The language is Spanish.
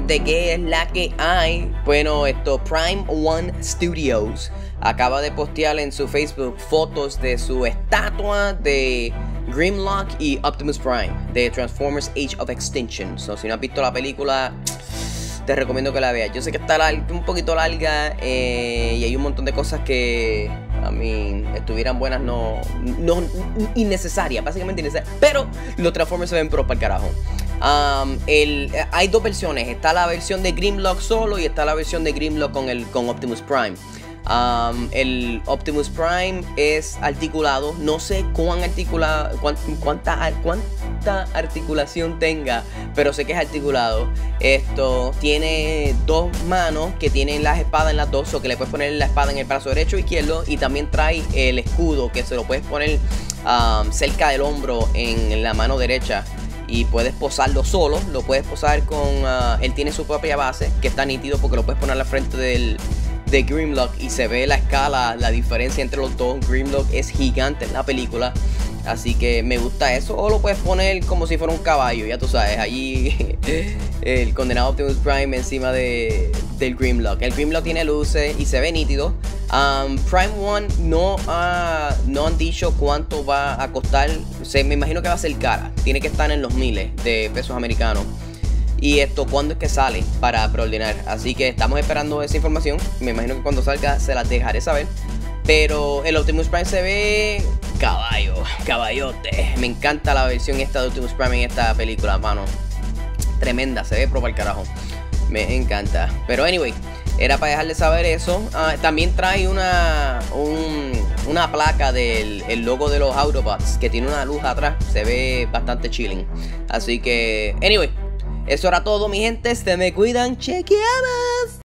gente, ¿qué es la que hay? Bueno, esto, Prime One Studios acaba de postear en su Facebook fotos de su estatua de Grimlock y Optimus Prime de Transformers Age of Extinction. So, si no has visto la película, te recomiendo que la veas. Yo sé que está un poquito larga eh, y hay un montón de cosas que a mí estuvieran buenas, no, no innecesarias, básicamente innecesarias. Pero los Transformers se ven pro para el carajo. El, hay dos versiones. Está la versión de Grimlock solo y está la versión de Grimlock con, el, con Optimus Prime. El Optimus Prime es articulado. No sé cuán articulado, cuánta, cuánta articulación tenga, pero sé que es articulado. Esto tiene dos manos que tienen las espadas en las dos, o que le puedes poner la espada en el brazo derecho o izquierdo. Y también trae el escudo que se lo puedes poner cerca del hombro en la mano derecha y puedes posarlo solo, lo puedes posar con, uh, él tiene su propia base que está nítido porque lo puedes poner al frente del, de Grimlock y se ve la escala, la diferencia entre los dos. Grimlock es gigante en la película. Así que me gusta eso. O lo puedes poner como si fuera un caballo, ya tú sabes. Allí el condenado Optimus Prime encima de, del Grimlock. El Grimlock tiene luces y se ve nítido. Prime One no, no han dicho cuánto va a costar. Se, me imagino que va a ser cara. Tiene que estar en los miles de pesos americanos y esto cuándo es que sale para preordenar. Así que estamos esperando esa información. Me imagino que cuando salga se las dejaré saber. Pero el Optimus Prime se ve caballo, caballote. Me encanta la versión esta de Optimus Prime en esta película, mano. Tremenda, se ve pro el carajo. Me encanta. Pero anyway, era para dejarle saber eso. Ah, también trae una, una placa del logo de los Autobots que tiene una luz atrás. Se ve bastante chilling. Así que, anyway, eso era todo, mi gente. Se me cuidan. Chequeamos.